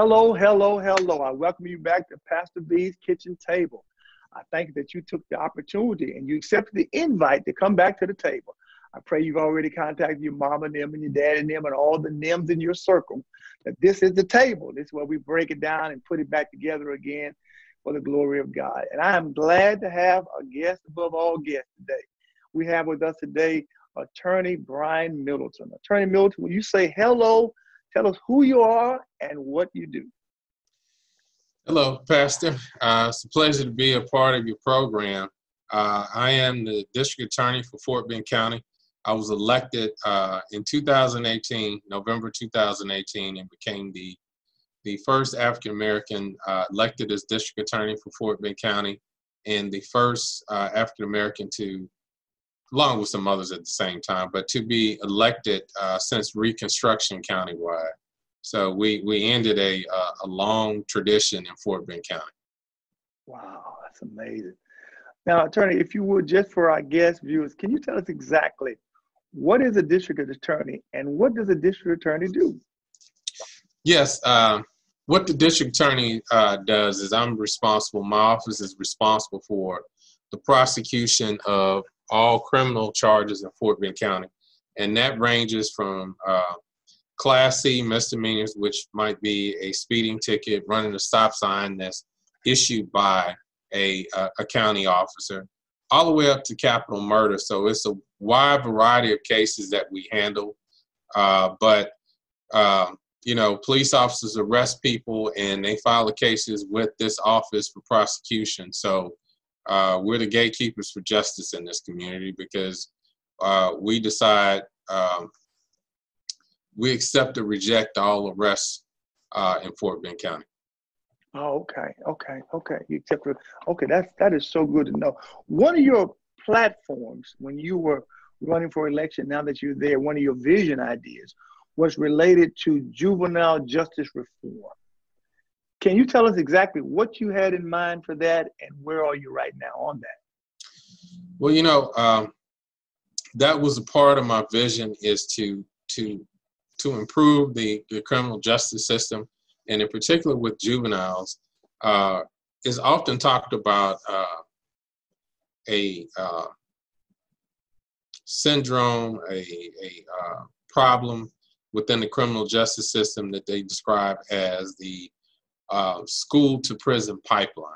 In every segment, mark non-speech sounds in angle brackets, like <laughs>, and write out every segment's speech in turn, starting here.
Hello, hello, hello. I welcome you back to Pastor B's kitchen table. I thank that you took the opportunity and you accepted the invite to come back to the table. I pray you've already contacted your mom and them and your dad and them and all the NIMs in your circle that this is the table. This is where we break it down and put it back together again for the glory of God. And I am glad to have a guest above all guests today. We have with us today Attorney Brian Middleton. Attorney Middleton, will you say hello? Tell us who you are and what you do. Hello, Pastor. Uh, it's a pleasure to be a part of your program. Uh, I am the district attorney for Fort Bend County. I was elected uh, in 2018, November 2018, and became the the first African American uh, elected as district attorney for Fort Bend County, and the first uh, African American to, along with some others at the same time, but to be elected uh, since Reconstruction countywide. So we we ended a a long tradition in Fort Bend County. Wow, that's amazing. Now, attorney, if you would, just for our guest viewers, can you tell us exactly what is a district attorney and what does a district attorney do? Yes, uh, what the district attorney uh, does is I'm responsible, my office is responsible for the prosecution of all criminal charges in Fort Bend County. And that ranges from uh, Class C misdemeanors, which might be a speeding ticket, running a stop sign that's issued by a, a, a county officer, all the way up to capital murder. So it's a wide variety of cases that we handle. Uh, but, uh, you know, police officers arrest people and they file the cases with this office for prosecution. So uh, we're the gatekeepers for justice in this community because uh, we decide, um, we accept or reject all arrests uh, in Fort Bend County. Oh, okay, okay, okay. You accept for okay. That's that is so good to know. One of your platforms when you were running for election, now that you're there, one of your vision ideas was related to juvenile justice reform. Can you tell us exactly what you had in mind for that, and where are you right now on that? Well, you know, um, that was a part of my vision is to to to improve the, the criminal justice system and in particular with juveniles, uh, is often talked about uh, a uh, syndrome, a, a uh, problem within the criminal justice system that they describe as the uh, school to prison pipeline.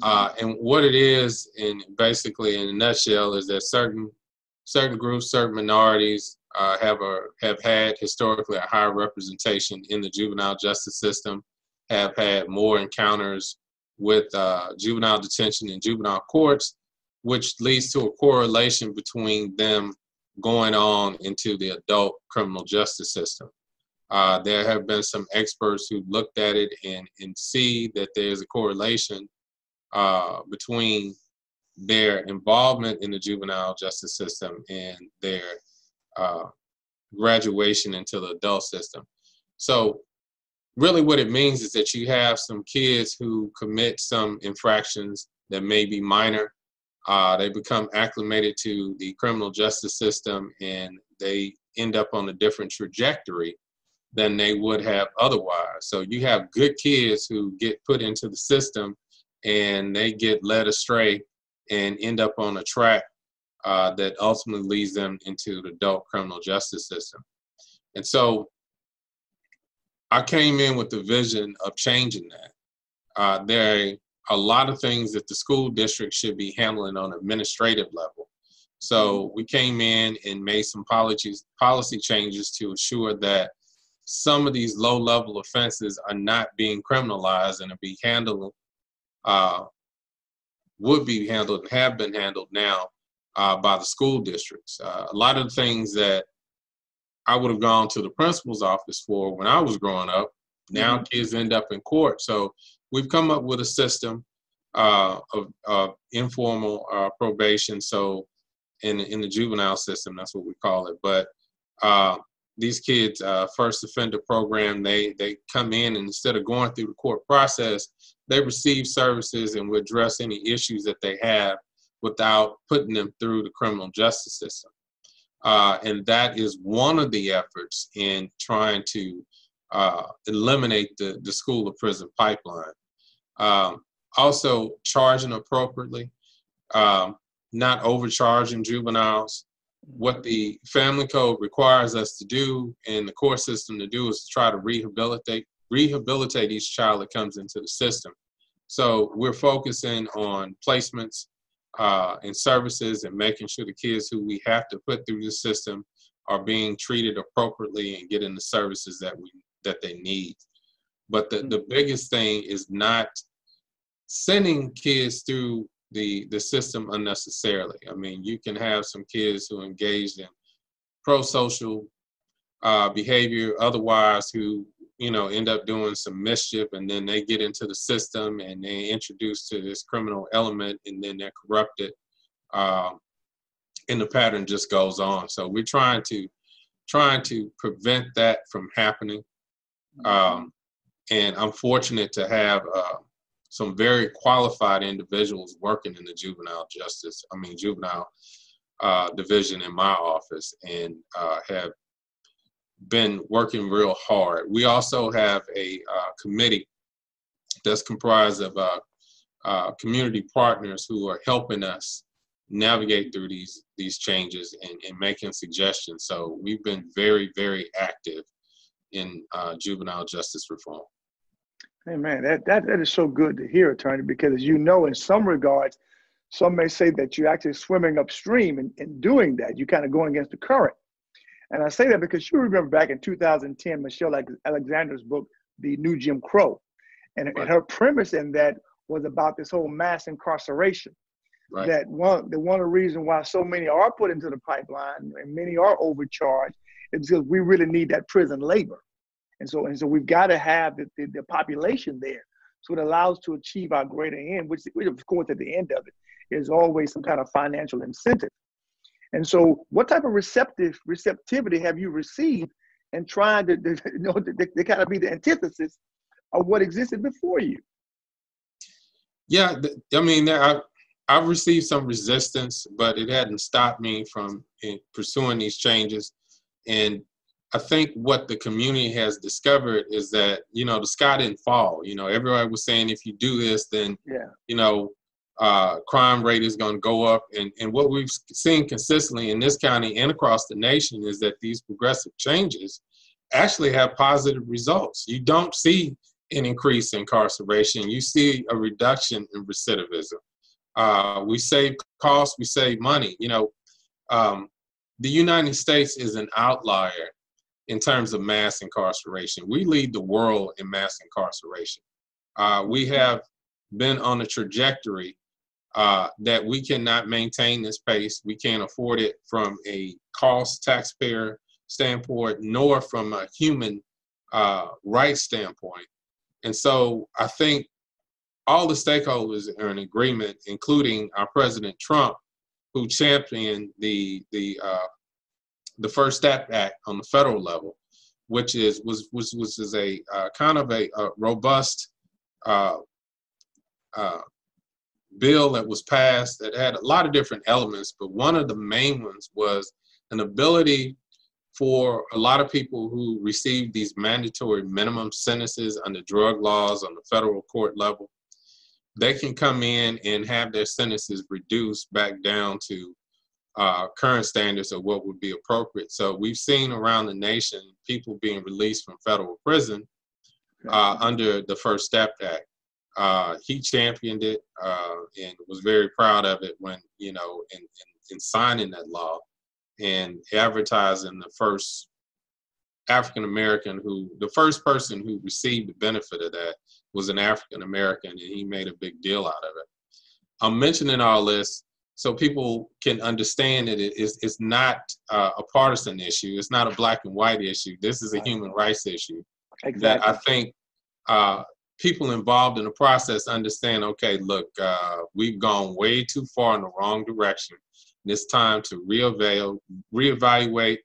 Uh, and what it is, in basically in a nutshell, is that certain certain groups, certain minorities, uh, have a have had historically a higher representation in the juvenile justice system, have had more encounters with uh, juvenile detention and juvenile courts, which leads to a correlation between them going on into the adult criminal justice system. Uh, there have been some experts who looked at it and, and see that there's a correlation uh, between their involvement in the juvenile justice system and their uh, graduation into the adult system. So really what it means is that you have some kids who commit some infractions that may be minor. Uh, they become acclimated to the criminal justice system and they end up on a different trajectory than they would have otherwise. So you have good kids who get put into the system and they get led astray and end up on a track uh, that ultimately leads them into the adult criminal justice system. And so I came in with the vision of changing that. Uh, there are a lot of things that the school district should be handling on administrative level. So we came in and made some policies, policy changes to ensure that some of these low level offenses are not being criminalized and are being handled, uh, would be handled and have been handled now uh, by the school districts. Uh, a lot of the things that I would have gone to the principal's office for when I was growing up, now mm-hmm. kids end up in court. So we've come up with a system uh, of, of, informal uh, probation. So in in the juvenile system, that's what we call it. But uh, these kids, uh, first offender program, they they come in and instead of going through the court process, they receive services and we address any issues that they have without putting them through the criminal justice system. Uh, and that is one of the efforts in trying to uh, eliminate the, the school to prison pipeline. Um, also, charging appropriately, um, not overcharging juveniles. What the family code requires us to do and the court system to do is to try to rehabilitate rehabilitate each child that comes into the system. So we're focusing on placements uh, and services and making sure the kids who we have to put through the system are being treated appropriately and getting the services that we that they need. But the, the biggest thing is not sending kids through the the system unnecessarily. I mean, you can have some kids who engaged in pro-social uh, behavior, otherwise who you know end up doing some mischief, and then they get into the system and they introduced to this criminal element, and then they're corrupted, uh, and the pattern just goes on. So we're trying to trying to prevent that from happening. Um, and I'm fortunate to have uh, some very qualified individuals working in the juvenile justice, I mean, juvenile uh, division in my office and uh, have been working real hard. We also have a uh, committee that's comprised of uh, uh, community partners who are helping us navigate through these these changes and, and making suggestions. So we've been very, very active in uh, juvenile justice reform. Hey man, that, that that is so good to hear, attorney, because as you know, in some regards, some may say that you're actually swimming upstream in, in doing that. You're kind of going against the current. And I say that because you remember back in 2010, Michelle Alexander's book, The New Jim Crow. And, right. and her premise in that was about this whole mass incarceration. Right. That one, the one of the reasons why so many are put into the pipeline and many are overcharged is because we really need that prison labor. And so, and so we've got to have the, the, the population there. So it allows to achieve our greater end, which, which of course at the end of it is always some kind of financial incentive. And so what type of receptive receptivity have you received and trying to, to <laughs> you know, to, to kind of be the antithesis of what existed before you? Yeah, I mean, I, I've received some resistance, but it hadn't stopped me from eh, pursuing these changes. And I think what the community has discovered is that you know the sky didn't fall. You know, everybody was saying if you do this, then yeah. you know uh, crime rate is going to go up. And and what we've seen consistently in this county and across the nation is that these progressive changes actually have positive results. You don't see an increase in incarceration. You see a reduction in recidivism. Uh, we save costs. We save money. You know, um, the United States is an outlier in terms of mass incarceration. We lead the world in mass incarceration. Uh, we have been on a trajectory uh, that we cannot maintain this pace. We can't afford it from a cost taxpayer standpoint, nor from a human uh, rights standpoint. And so I think all the stakeholders are in agreement, including our President Trump, who championed the the uh, the First Step Act on the federal level, which is was was was is a uh, kind of a, a robust uh, uh, bill that was passed that had a lot of different elements, but one of the main ones was an ability for a lot of people who received these mandatory minimum sentences under drug laws on the federal court level, they can come in and have their sentences reduced back down to uh, current standards of what would be appropriate. So we've seen around the nation people being released from federal prison uh, under the First Step Act. Uh, he championed it uh, and was very proud of it when, you know, in, in, in signing that law and advertising the first African American who, the first person who received the benefit of that was an African American and he made a big deal out of it. I'm mentioning all this so people can understand that it is it's not uh, a partisan issue. It's not a black and white issue. This is a human rights issue. Exactly. That I think uh, people involved in the process understand. Okay, look, uh, we've gone way too far in the wrong direction. And it's time to reevaluate, reevaluate,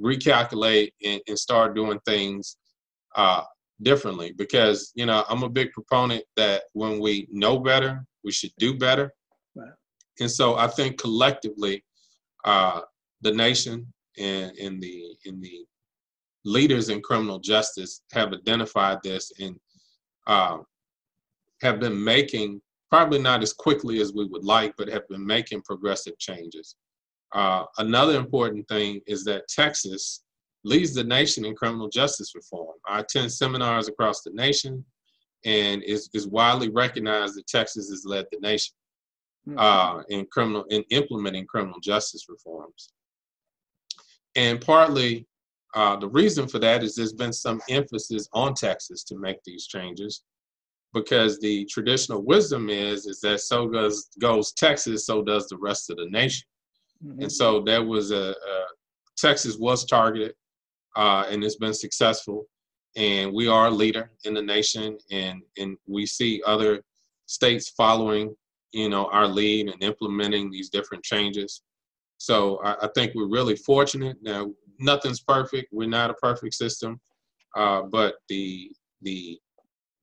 recalculate, and, and start doing things uh, differently. Because you know, I'm a big proponent that when we know better, we should do better. Right. And so I think collectively, uh, the nation and the the leaders in criminal justice have identified this and uh, have been making, probably not as quickly as we would like, but have been making progressive changes. Uh, another important thing is that Texas leads the nation in criminal justice reform. I attend seminars across the nation, and is widely recognized that Texas has led the nation. Uh, in criminal in implementing criminal justice reforms. And partly, uh, the reason for that is there's been some emphasis on Texas to make these changes, because the traditional wisdom is is that so goes goes Texas, so does the rest of the nation. Mm-hmm. And so there was a, a Texas was targeted uh, and it's been successful. And we are a leader in the nation, and and we see other states following, you know, our lead and implementing these different changes. So I, I think we're really fortunate. Now, nothing's perfect. We're not a perfect system, uh, but the the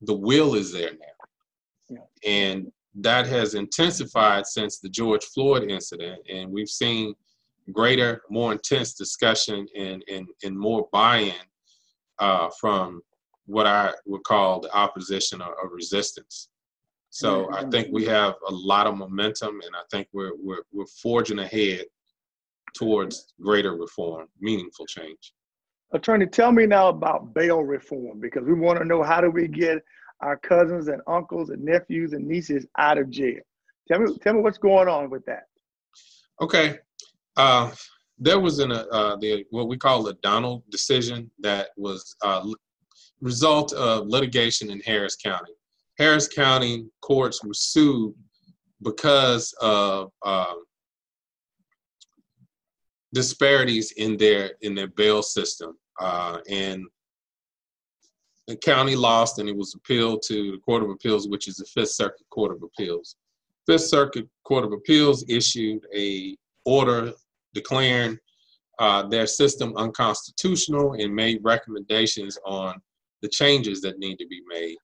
the will is there now, yeah. and that has intensified since the George Floyd incident, and we've seen greater, more intense discussion and, and, and more buy-in uh, from what I would call the opposition or, or resistance. So I think we have a lot of momentum, and I think we're we're we're forging ahead towards greater reform, meaningful change. Attorney, tell me now about bail reform because we want to know how do we get our cousins and uncles and nephews and nieces out of jail. Tell me, tell me what's going on with that. Okay, uh, there was an uh, the what we call the O'Donnell decision that was uh, result of litigation in Harris County. Harris County courts were sued because of uh, disparities in their in their bail system, uh, and the county lost, and it was appealed to the Court of Appeals, which is the Fifth Circuit Court of Appeals. Fifth Circuit Court of Appeals issued a order declaring uh, their system unconstitutional and made recommendations on the changes that need to be made.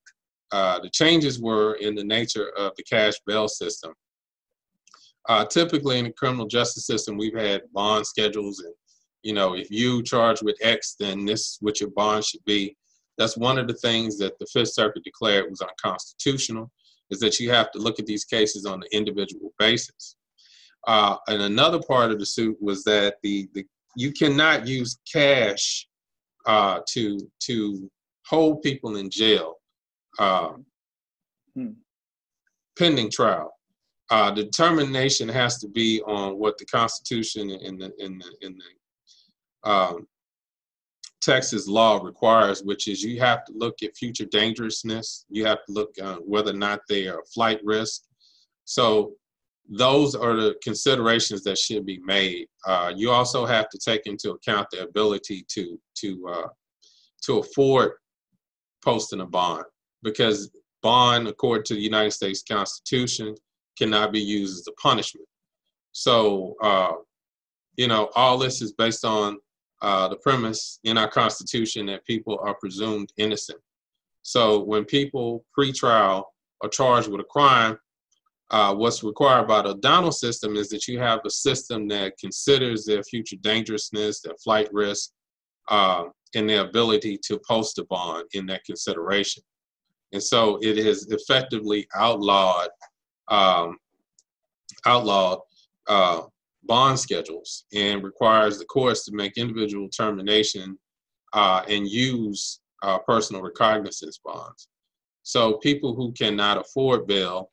Uh, the changes were in the nature of the cash bail system. Uh, typically in the criminal justice system, we've had bond schedules and, you know, if you charge with X, then this is what your bond should be. That's one of the things that the Fifth Circuit declared was unconstitutional, is that you have to look at these cases on an individual basis. Uh, and another part of the suit was that the, the you cannot use cash uh, to to hold people in jail uh, hmm. pending trial. Uh, determination has to be on what the Constitution and the in the in the um, Texas law requires, which is you have to look at future dangerousness. You have to look uh, whether or not they are flight risk. So those are the considerations that should be made. Uh, you also have to take into account the ability to to uh, to afford posting a bond because bond, according to the United States Constitution, cannot be used as a punishment. So, uh, you know, all this is based on uh, the premise in our Constitution that people are presumed innocent. So, when people pre-trial are charged with a crime, uh, what's required by the O'Donnell system is that you have a system that considers their future dangerousness, their flight risk, uh, and their ability to post a bond in that consideration. And so it has effectively outlawed um, outlawed uh, bond schedules and requires the courts to make individual termination uh, and use uh, personal recognizance bonds. So people who cannot afford bail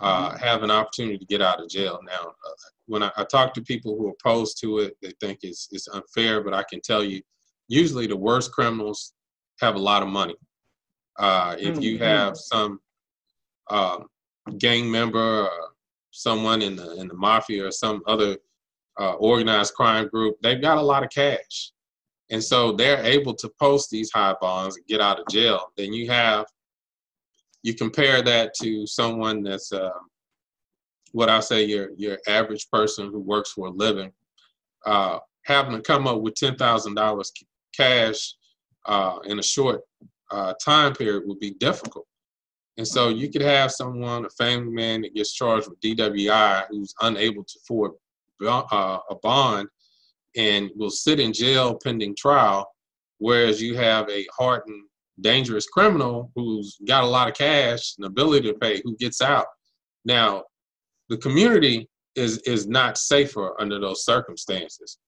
uh, mm-hmm. have an opportunity to get out of jail. Now, uh, when I, I, talk to people who are opposed to it, they think it's, it's unfair, but I can tell you, usually the worst criminals have a lot of money. Uh, if you mm-hmm. have some um, gang member or someone in the in the mafia or some other uh, organized crime group, they've got a lot of cash, and so they're able to post these high bonds and get out of jail. Then you have you compare that to someone that's uh, what I say your your average person who works for a living, uh, having to come up with ten thousand dollars cash uh, in a short uh, time period would be difficult. And so you could have someone, a family man that gets charged with DWI who's unable to afford uh, a bond and will sit in jail pending trial whereas you have a hardened, dangerous criminal who's got a lot of cash and ability to pay who gets out. Now, the community is is not safer under those circumstances,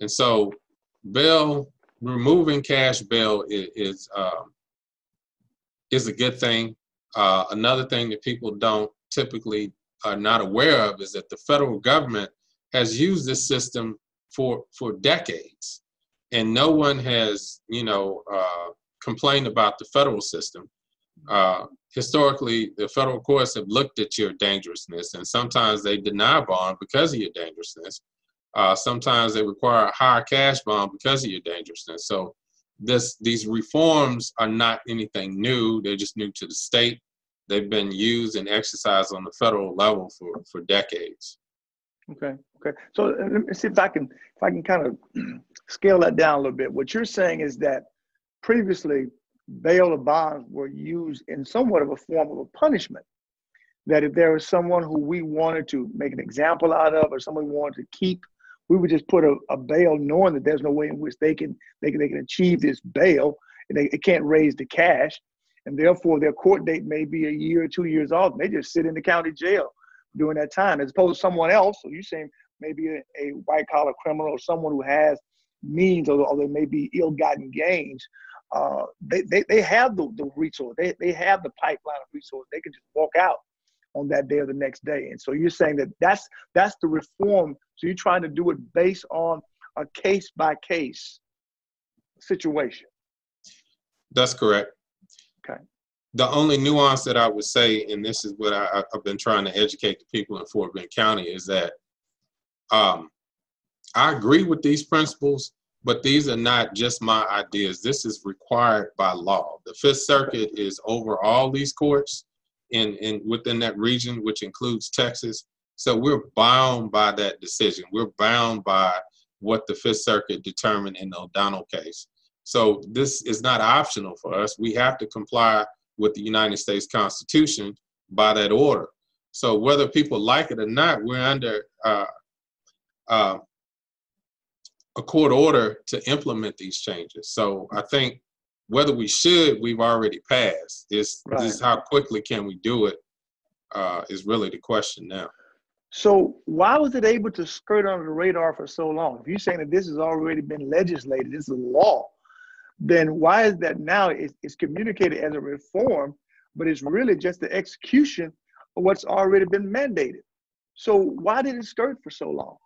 and so bail removing cash bail is is, um, is a good thing. Uh, another thing that people don't typically are not aware of is that the federal government has used this system for for decades, and no one has you know uh, complained about the federal system. Uh, historically, the federal courts have looked at your dangerousness, and sometimes they deny bond because of your dangerousness. Uh, sometimes they require a higher cash bond because of your dangerousness. So this these reforms are not anything new. They're just new to the state. They've been used and exercised on the federal level for, for decades. Okay. Okay. So uh, let me see if I can if I can kind of <clears throat> scale that down a little bit. What you're saying is that previously bail or bonds were used in somewhat of a form of a punishment. That if there was someone who we wanted to make an example out of or someone we wanted to keep, we would just put a, a bail knowing that there's no way in which they can they can they can achieve this bail and they, they can't raise the cash. And therefore their court date may be a year or two years off. They just sit in the county jail during that time, as opposed to someone else. So you're saying maybe a, a white collar criminal or someone who has means or, or there may be ill-gotten gains uh, they, they, they have the, the resource. They, they have the pipeline of resource. They can just walk out on that day or the next day. And so you're saying that that's that's the reform. So you're trying to do it based on a case by case situation. That's correct. Okay. The only nuance that I would say, and this is what I, have been trying to educate the people in Fort Bend County, is that um, I agree with these principles, but these are not just my ideas. This is required by law. The Fifth Circuit is over all these courts in, in within that region, which includes Texas. So we're bound by that decision. We're bound by what the Fifth Circuit determined in the O'Donnell case. So this is not optional for us. We have to comply with the United States Constitution by that order. So whether people like it or not, we're under uh, uh, a court order to implement these changes. So I think whether we should, we've already passed. Is right. is how quickly can we do it? Uh, is really the question now. So why was it able to skirt under the radar for so long? If you're saying that this has already been legislated, this is a law, then why is that now it's, it's communicated as a reform, but it's really just the execution of what's already been mandated? So why did it skirt for so long?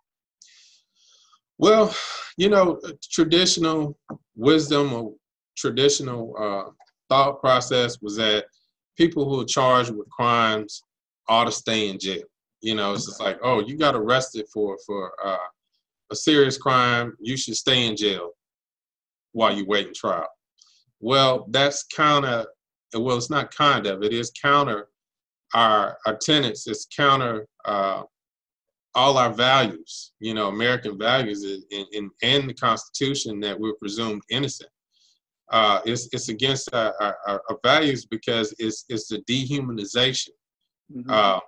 Well, you know, traditional wisdom or traditional uh, thought process was that people who are charged with crimes ought to stay in jail. You know, it's just like, oh, you got arrested for for uh, a serious crime, you should stay in jail while you wait in trial. Well, that's kind of well, it's not kind of, it is counter our our tenets. It's counter uh, all our values, you know, American values in, in, in the Constitution that we're presumed innocent. Uh, it's, it's against our, our, our, values because it's, it's the dehumanization. Mm-hmm. Uh,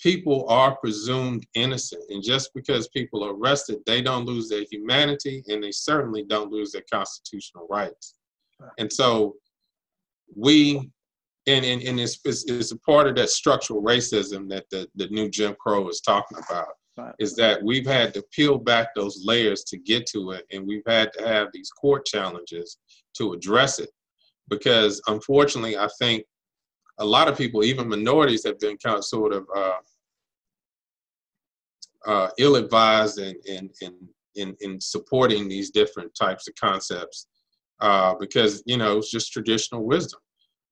people are presumed innocent. And just because people are arrested, they don't lose their humanity and they certainly don't lose their constitutional rights. And so we and, and, and it's, it's, it's, a part of that structural racism that the, the new Jim Crow is talking about. Right. Is that we've had to peel back those layers to get to it, and we've had to have these court challenges to address it. Because unfortunately, I think a lot of people, even minorities, have been kind of sort of uh, uh, ill-advised in, in, in, in, in supporting these different types of concepts uh, because, you know, it's just traditional wisdom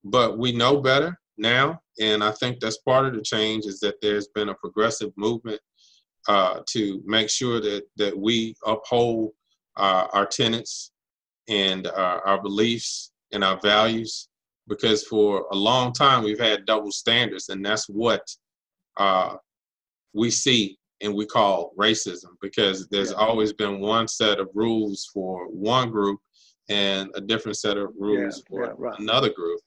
but we know better now and i think that's part of the change is that there's been a progressive movement uh, to make sure that that we uphold uh, our tenets and uh, our beliefs and our values because for a long time we've had double standards and that's what uh, we see and we call racism because there's yeah. always been one set of rules for one group and a different set of rules yeah, for yeah, right. another group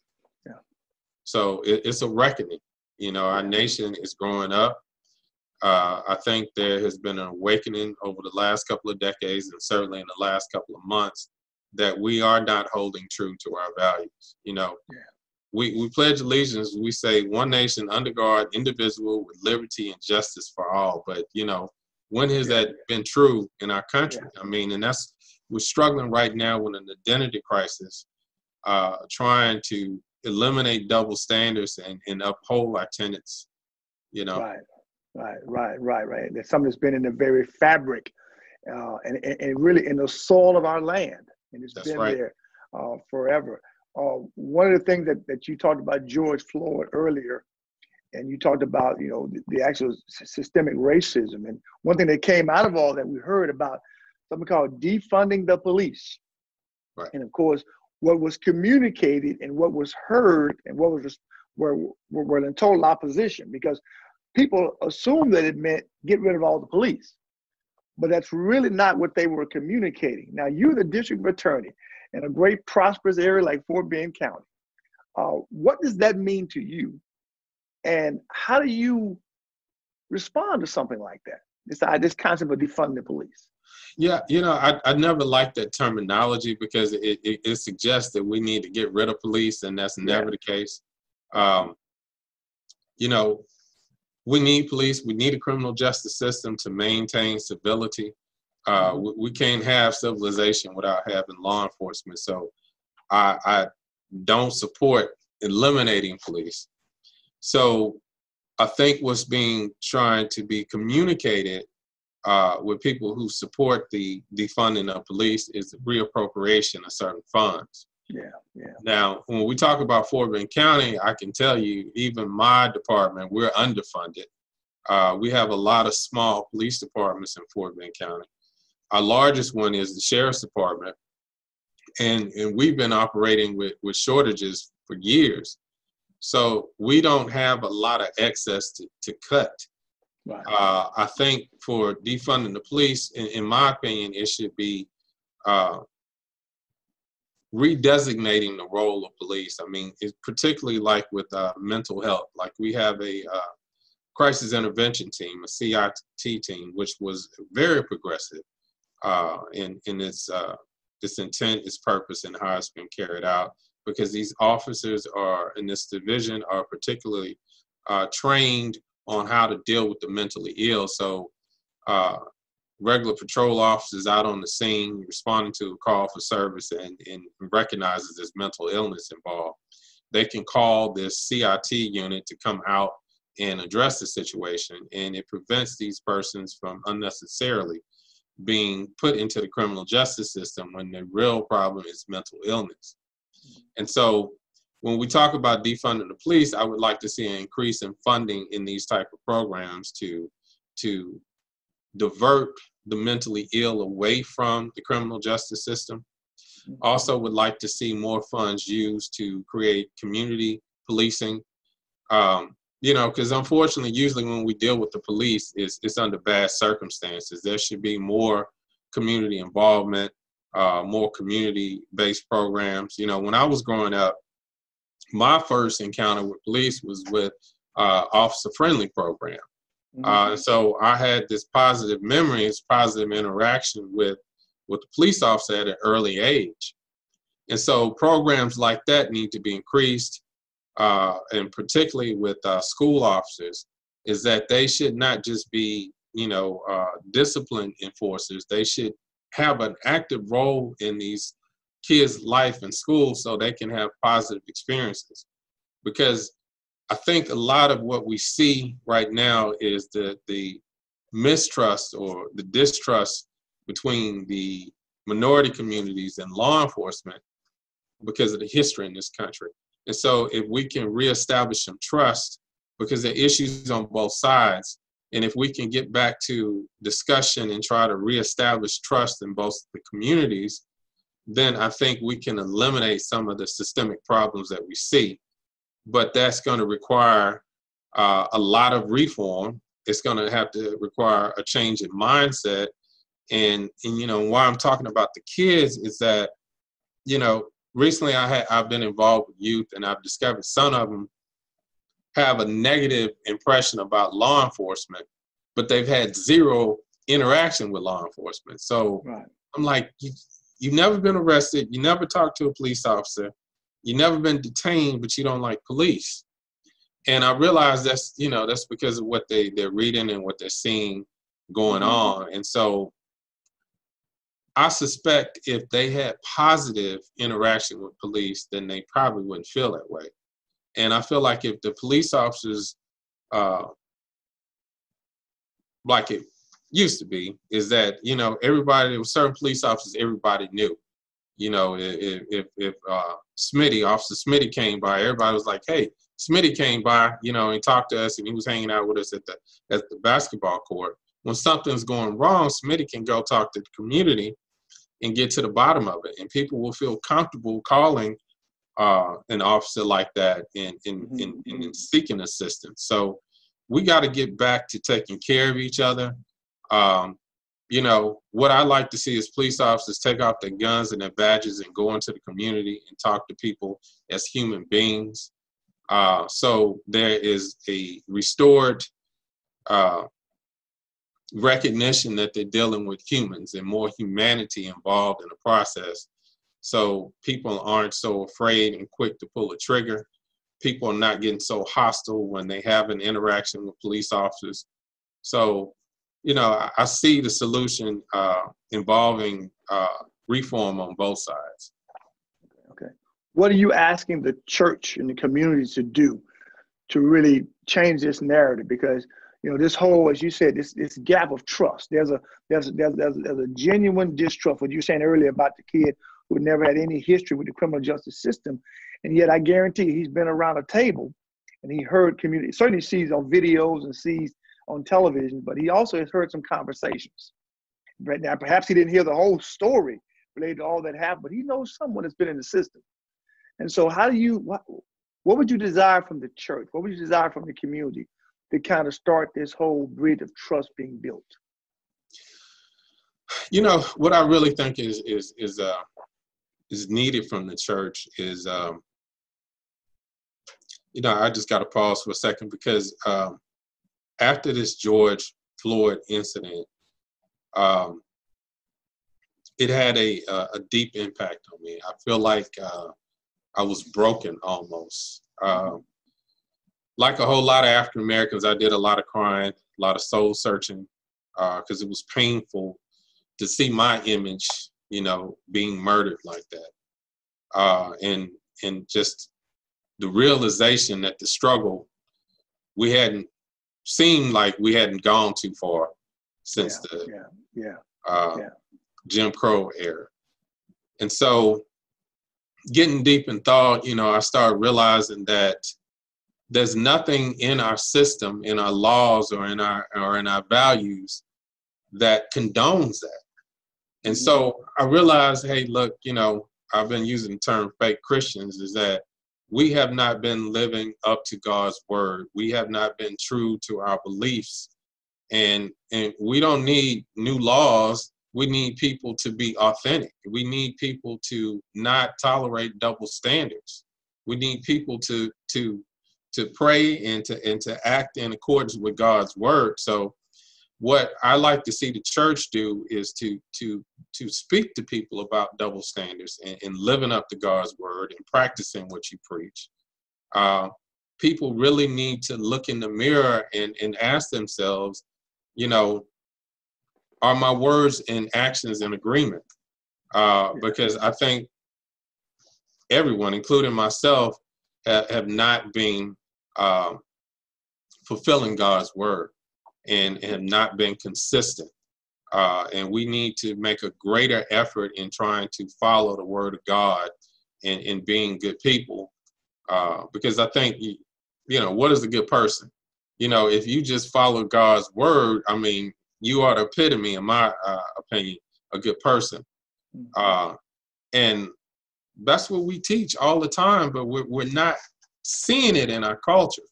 so it, it's a reckoning. You know, our nation is growing up. Uh, I think there has been an awakening over the last couple of decades, and certainly in the last couple of months, that we are not holding true to our values. You know, yeah. we, we pledge allegiance, we say one nation under God, indivisible, with liberty and justice for all. But, you know, when has yeah. that been true in our country? Yeah. I mean, and that's, we're struggling right now with an identity crisis, uh, trying to eliminate double standards and, and uphold our tenets, you know. Right, right, right, right, right. There's something that's been in the very fabric uh, and, and really in the soul of our land. And it's That's been right. there uh, forever. Uh, one of the things that, that you talked about George Floyd earlier, and you talked about, you know, the, the actual systemic racism. And one thing that came out of all that, we heard about something called defunding the police. Right. And of course, what was communicated and what was heard and what was were, were, were in total opposition because people assumed that it meant get rid of all the police but that's really not what they were communicating. Now, you're the district attorney in a great prosperous area like Fort Bend County. Uh, what does that mean to you? And how do you respond to something like that? This, uh, this concept of defunding the police. Yeah, you know, I, I never liked that terminology because it, it, it, suggests that we need to get rid of police, and that's never yeah. the case. Um, you know, we need police. We need a criminal justice system to maintain civility. Uh, we, we, can't have civilization without having law enforcement. So I, I don't support eliminating police. So I think what's being trying to be communicated uh, with people who support the defunding of police is the reappropriation of certain funds. Yeah, yeah. Now, when we talk about Fort Bend County, I can tell you, even my department, we're underfunded. Uh, we have a lot of small police departments in Fort Bend County. Our largest one is the sheriff's department, and and we've been operating with with shortages for years. So we don't have a lot of excess to, to cut. Right. Uh, I think for defunding the police, in, in my opinion, it should be uh, redesignating the role of police. I mean, particularly like with uh, mental health. Like we have a uh, crisis intervention team, a CIT team, which was very progressive uh, in in its uh, its intent, its purpose, and how it's been carried out. Because these officers are in this division are particularly uh, trained on how to deal with the mentally ill. So uh, regular patrol officers out on the scene responding to a call for service and, and recognizes there's mental illness involved. They can call this CIT unit to come out and address the situation, and it prevents these persons from unnecessarily being put into the criminal justice system when the real problem is mental illness. And so when we talk about defunding the police, I would like to see an increase in funding in these type of programs to to divert the mentally ill away from the criminal justice system. Also, would like to see more funds used to create community policing. Um, you know, because unfortunately, usually when we deal with the police, it's, it's under bad circumstances. There should be more community involvement, uh, more community-based programs. You know, when I was growing up, my first encounter with police was with uh, officer friendly program. Uh, mm-hmm. so I had this positive memories, positive interaction with with the police officer at an early age. And so programs like that need to be increased uh, and particularly with uh, school officers, is that they should not just be, you know, uh, discipline enforcers. They should have an active role in these kids' life in school so they can have positive experiences. Because I think a lot of what we see right now is the the mistrust or the distrust between the minority communities and law enforcement because of the history in this country. And so if we can reestablish some trust, because there are issues on both sides, and if we can get back to discussion and try to reestablish trust in both the communities, then I think we can eliminate some of the systemic problems that we see. But that's going to require uh, a lot of reform. It's going to have to require a change in mindset. And, and, you know, why I'm talking about the kids is that, you know, recently I had I've been involved with youth and I've discovered some of them have a negative impression about law enforcement, but they've had zero interaction with law enforcement. So right. I'm like, you've never been arrested, you never talked to a police officer, you never been detained, but you don't like police. And I realized that's you know that's because of what they they're reading and what they're seeing going mm-hmm. on. And so I suspect if they had positive interaction with police, then they probably wouldn't feel that way. And I feel like if the police officers, uh, like it used to be, is that you know everybody, there were certain police officers everybody knew. You know, if if, if uh, Smitty, Officer Smitty came by, everybody was like, "Hey, Smitty came by," you know, and talked to us, and he was hanging out with us at the at the basketball court. When something's going wrong, Smitty can go talk to the community and get to the bottom of it. And people will feel comfortable calling uh, an officer like that and in, mm-hmm. in, in, in, seeking assistance. So we got to get back to taking care of each other. Um, you know, what I like to see is police officers take off their guns and their badges and go into the community and talk to people as human beings. Uh, so there is a restored uh, recognition that they're dealing with humans and more humanity involved in the process. So people aren't so afraid and quick to pull a trigger. People are not getting so hostile when they have an interaction with police officers. So, you know, I, I see the solution uh, involving uh, reform on both sides. Okay. What are you asking the church and the community to do to really change this narrative? Because you know, this whole, as you said, this this gap of trust. There's a there's a, there's, there's, there's a genuine distrust. What you were saying earlier about the kid who never had any history with the criminal justice system, and yet I guarantee he's been around a table, and he heard community. Certainly sees on videos and sees on television, but he also has heard some conversations. Right now, perhaps he didn't hear the whole story related to all that happened, but he knows someone that's been in the system. And so, how do you what, what would you desire from the church? What would you desire from the community to kind of start this whole bridge of trust being built? You know what I really think is is is uh is needed from the church is um you know I just got to pause for a second because um after this George Floyd incident um it had a a, a deep impact on me. I feel like uh, I was broken almost. Um, like a whole lot of African Americans, I did a lot of crying, a lot of soul searching, because uh, it was painful to see my image, you know, being murdered like that, uh, and and just the realization that the struggle we hadn't seemed like we hadn't gone too far since yeah, the yeah yeah, uh, yeah. Jim Crow era, and so getting deep in thought, you know, I started realizing that there's nothing in our system, in our laws, or in our or in our values that condones that. And so I realized, hey, look, you know, I've been using the term fake Christians, is that we have not been living up to God's word. We have not been true to our beliefs. And and we don't need new laws. We need people to be authentic. We need people to not tolerate double standards. We need people to to to pray and to and to act in accordance with God's word. So what I like to see the church do is to to to speak to people about double standards and, and living up to God's word and practicing what you preach. Uh, people really need to look in the mirror and, and ask themselves, you know, are my words and actions in agreement? Uh, because I think everyone, including myself, have, have not been uh, fulfilling God's word and have not been consistent. Uh, and we need to make a greater effort in trying to follow the word of God and, in being good people. Uh, because I think, you, you know, what is a good person? You know, if you just follow God's word, I mean, you are the epitome, in my uh, opinion, a good person. Mm-hmm. Uh, and that's what we teach all the time, but we're, we're not seeing it in our culture.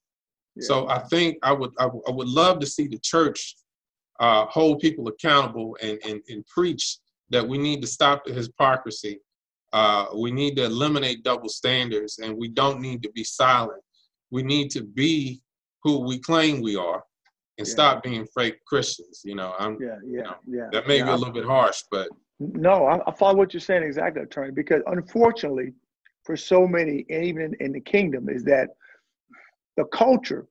Yeah. So I think I would I, I, would love to see the church uh, hold people accountable and, and, and preach that we need to stop the hypocrisy. Uh, we need to eliminate double standards, and we don't need to be silent. We need to be who we claim we are, and yeah. stop being fake Christians. You know, I'm. Yeah, yeah, you know, yeah. That may yeah, be a little bit harsh, but No, I, I follow what you're saying exactly, attorney. Because unfortunately, for so many, and even in the kingdom, is that the culture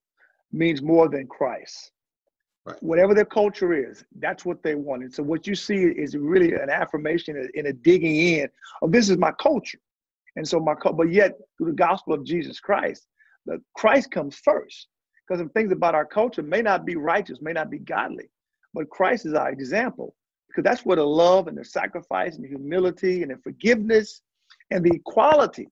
means more than Christ. Right. Whatever their culture is, that's what they want. And so what you see is really an affirmation and a digging in of this is my culture. And so my but yet through the gospel of Jesus Christ, the Christ comes first. Because of things about our culture may not be righteous, may not be godly, but Christ is our example. Because that's where the love and the sacrifice and the humility and the forgiveness and the equality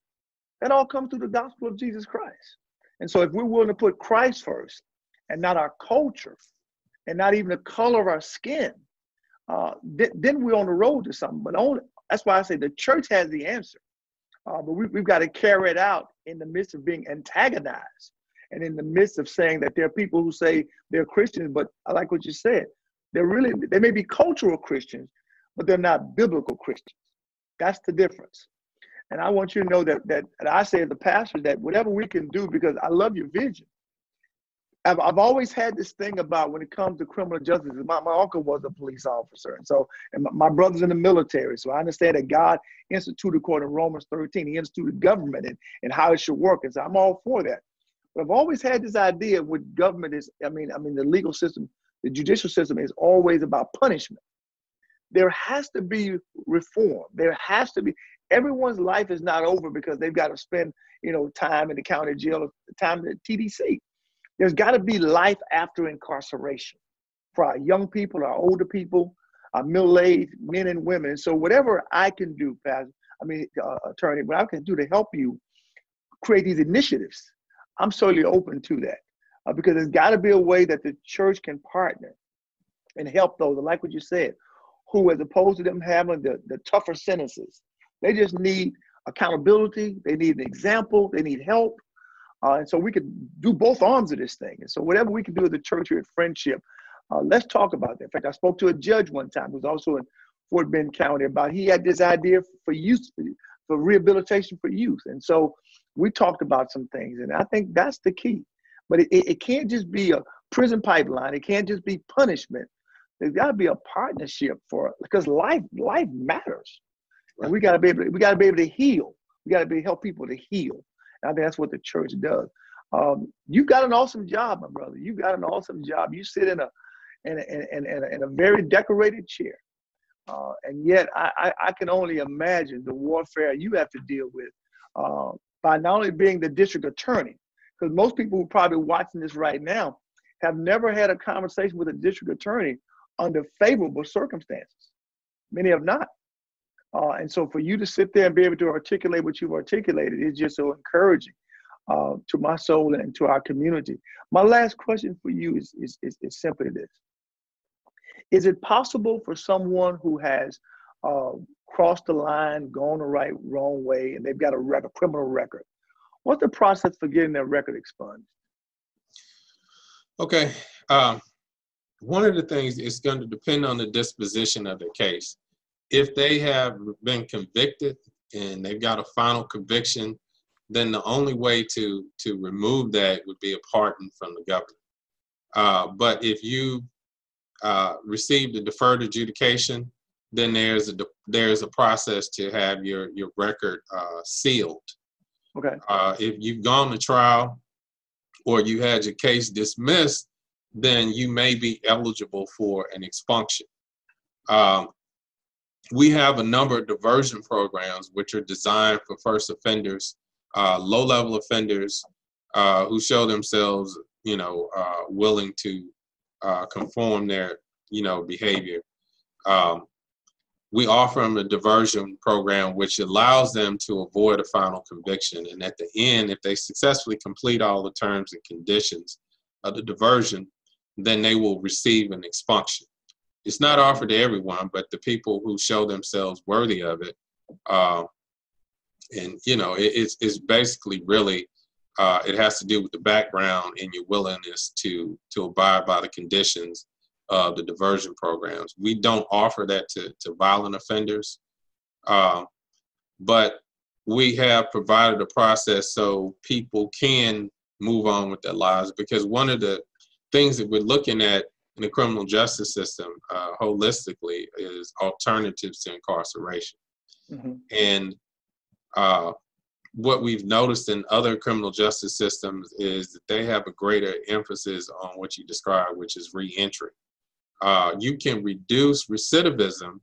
that all comes through the gospel of Jesus Christ. And so if we're willing to put Christ first and not our culture and not even the color of our skin, uh, th- then we're on the road to something. But only, that's why I say the church has the answer. Uh, but we, we've got to carry it out in the midst of being antagonized and in the midst of saying that there are people who say they're Christians, but I like what you said. They're really, they may be cultural Christians, but they're not biblical Christians. That's the difference. And I want you to know that that I say as a pastor that whatever we can do, because I love your vision. I've, I've always had this thing about when it comes to criminal justice. My, my uncle was a police officer, and so and my, my brother's in the military. So I understand that God instituted according to Romans 13. He instituted government and, and how it should work. And so I'm all for that. But I've always had this idea what government is. I mean, I mean the legal system, the judicial system is always about punishment. There has to be reform. There has to be everyone's life is not over because they've got to spend, you know, time in the county jail, time in the TDC. There's got to be life after incarceration for our young people, our older people, our middle-aged men and women. So whatever I can do, Pastor, I mean, uh, attorney, what I can do to help you create these initiatives, I'm certainly open to that uh, because there's got to be a way that the church can partner and help those, like what you said, who, as opposed to them having the, the tougher sentences, they just need accountability. They need an example. They need help. Uh, and so we could do both arms of this thing. And so whatever we can do at the church here at Friendship, uh, let's talk about that. In fact, I spoke to a judge one time who's also in Fort Bend County about he had this idea for youth, for rehabilitation for youth. And so we talked about some things, and I think that's the key. But it, it can't just be a prison pipeline. It can't just be punishment. There's got to be a partnership for because life life matters. And we got to be able to, we got to be able to heal. We got to be help people to heal. And I think that's what the church does. Um, you got an awesome job, my brother. You got an awesome job. You sit in a in a, in, in, a, in a very decorated chair. Uh, and yet, I, I, I, can only imagine the warfare you have to deal with uh, by not only being the district attorney, because most people who are probably watching this right now have never had a conversation with a district attorney under favorable circumstances. Many have not. Uh, and so for you to sit there and be able to articulate what you've articulated is just so encouraging uh, to my soul and to our community. My last question for you is, is, is, is simply this. Is it possible for someone who has uh, crossed the line, gone the right, wrong way, and they've got a record, criminal record, what's the process for getting their record expunged? Okay. Um, one of the things is going to depend on the disposition of the case if they have been convicted and they've got a final conviction, then the only way to to remove that would be a pardon from the government. Uh, but if you uh, received a deferred adjudication, then there's a there's a process to have your your record uh, sealed. Okay. Uh, if you've gone to trial or you had your case dismissed, then you may be eligible for an expunction. Um, we have a number of diversion programs which are designed for first offenders, uh, low-level offenders uh, who show themselves, you know, uh, willing to uh, conform their, you know, behavior. Um, we offer them a diversion program which allows them to avoid a final conviction. And at the end, if they successfully complete all the terms and conditions of the diversion, then they will receive an expunction it's not offered to everyone, but the people who show themselves worthy of it. Uh, and you know, it, it's it's basically really uh, it has to do with the background and your willingness to to abide by the conditions of the diversion programs. We don't offer that to to violent offenders, uh, but we have provided a process so people can move on with their lives because one of the things that we're looking at in the criminal justice system uh, holistically is alternatives to incarceration. Mm-hmm. And uh, what we've noticed in other criminal justice systems is that they have a greater emphasis on what you described, which is reentry. Uh, you can reduce recidivism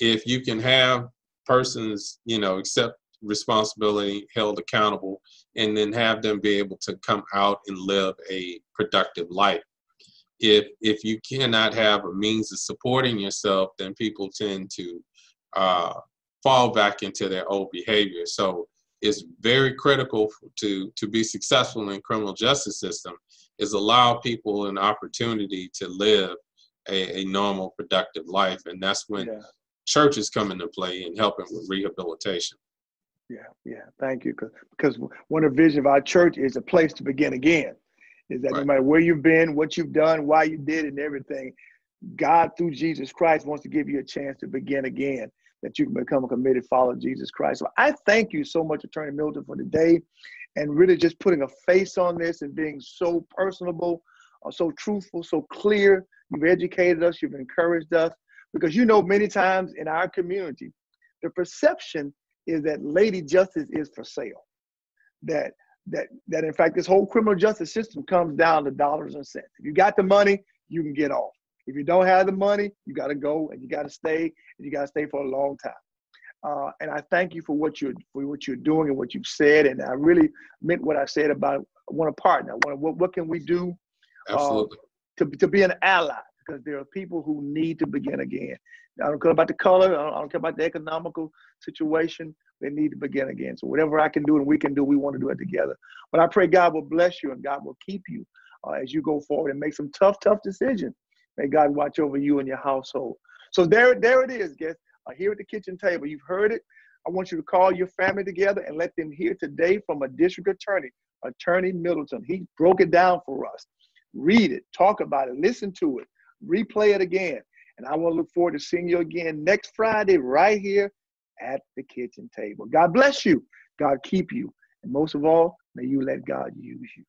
if you can have persons, you know, accept responsibility, held accountable, and then have them be able to come out and live a productive life. If if you cannot have a means of supporting yourself, then people tend to uh, fall back into their old behavior. So it's very critical to to be successful in criminal justice system is allow people an opportunity to live a, a normal productive life and that's when yeah. churches come into play in helping with rehabilitation yeah yeah thank you because one of the vision of our church is a place to begin again is that right. no matter where you've been what you've done why you did and everything god through jesus christ wants to give you a chance to begin again that you can become a committed follower of Jesus Christ. So I thank you so much, Attorney Middleton, for today and really just putting a face on this and being so personable, uh, so truthful, so clear. You've educated us, you've encouraged us, because you know many times in our community, the perception is that Lady Justice is for sale. That that that in fact this whole criminal justice system comes down to dollars and cents. If you got the money, you can get off. If you don't have the money, you got to go and you got to stay and you got to stay for a long time. Uh, and I thank you for what you're for what you're doing and what you've said. And I really meant what I said about I want a partner. I want what what can we do uh, to to be an ally? Because there are people who need to begin again. I don't care about the color. I don't, I don't care about the economical situation. They need to begin again. So whatever I can do and we can do, we want to do it together. But I pray God will bless you and God will keep you uh, as you go forward and make some tough, tough decisions May God watch over you and your household. So there, there it is, guys. Uh, here at the kitchen table, you've heard it. I want you to call your family together and let them hear today from a district attorney, Attorney Middleton. He broke it down for us. Read it, talk about it, listen to it, replay it again. And I want to look forward to seeing you again next Friday right here at the kitchen table. God bless you. God keep you. And most of all, may you let God use you.